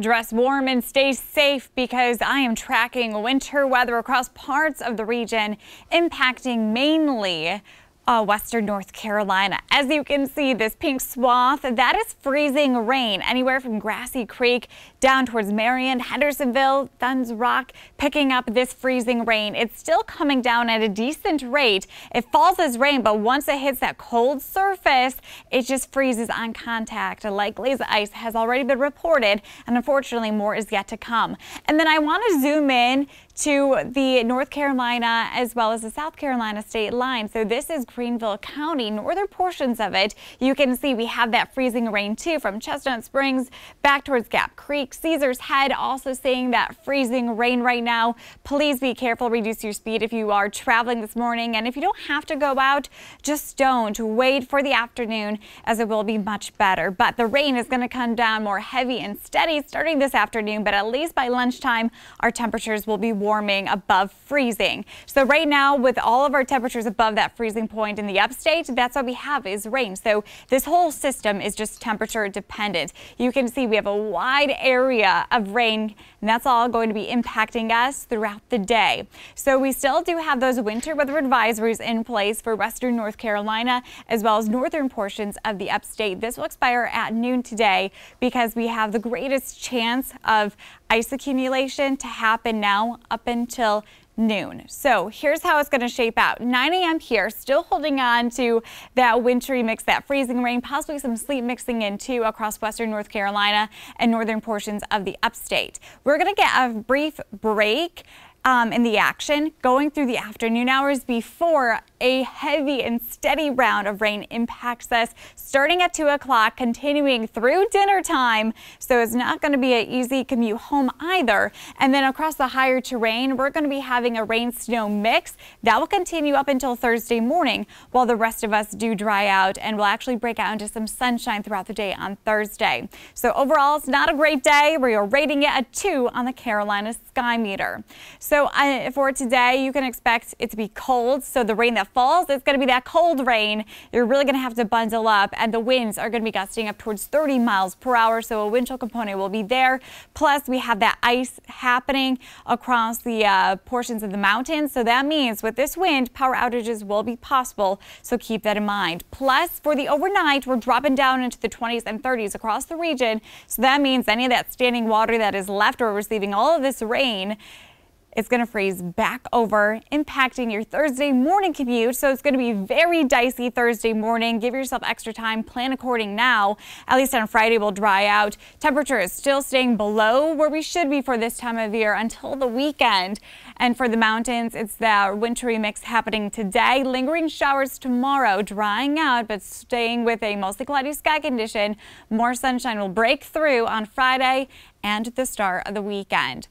Dress warm and stay safe because I am tracking winter weather across parts of the region, impacting mainly uh, western North Carolina. As you can see, this pink swath, that is freezing rain anywhere from Grassy Creek down towards Marion, Hendersonville, Dunns Rock, picking up this freezing rain. It's still coming down at a decent rate. It falls as rain, but once it hits that cold surface, it just freezes on contact. Likely as ice has already been reported, and unfortunately more is yet to come. And then I want to zoom in to the North Carolina as well as the South Carolina state line. So this is Greenville County, northern portions of it. You can see we have that freezing rain too from Chestnut Springs back towards Gap Creek. Caesar's Head also seeing that freezing rain right now. Please be careful, reduce your speed if you are traveling this morning. And if you don't have to go out, just don't. Wait for the afternoon as it will be much better. But the rain is going to come down more heavy and steady starting this afternoon. But at least by lunchtime, our temperatures will be warming above freezing. So right now with all of our temperatures above that freezing point in the upstate, that's what we have is rain. So this whole system is just temperature dependent. You can see we have a wide area of rain and that's all going to be impacting us throughout the day. So we still do have those winter weather advisories in place for western North Carolina as well as northern portions of the upstate. This will expire at noon today because we have the greatest chance of ice accumulation to happen now up until noon. So here's how it's going to shape out. 9 a.m. here, still holding on to that wintry mix, that freezing rain, possibly some sleet mixing in too across western North Carolina and northern portions of the upstate. We're going to get a brief break um, in the action going through the afternoon hours before a heavy and steady round of rain impacts us starting at 2 o'clock, continuing through dinner time. So it's not going to be an easy commute home either. And then across the higher terrain, we're going to be having a rain snow mix that will continue up until Thursday morning while the rest of us do dry out and will actually break out into some sunshine throughout the day on Thursday. So overall, it's not a great day. We are rating it a 2 on the Carolina Sky Meter. So uh, for today, you can expect it to be cold. So the rain that falls, it's going to be that cold rain. You're really going to have to bundle up and the winds are going to be gusting up towards 30 miles per hour. So a wind chill component will be there. Plus we have that ice happening across the uh, portions of the mountains. So that means with this wind, power outages will be possible. So keep that in mind. Plus for the overnight, we're dropping down into the 20s and 30s across the region. So that means any of that standing water that is left or receiving all of this rain it's going to freeze back over, impacting your Thursday morning commute. So it's going to be very dicey Thursday morning. Give yourself extra time. Plan according now. At least on Friday will dry out. Temperature is still staying below where we should be for this time of year until the weekend. And for the mountains, it's that wintry mix happening today. Lingering showers tomorrow, drying out, but staying with a mostly cloudy sky condition. More sunshine will break through on Friday and the start of the weekend.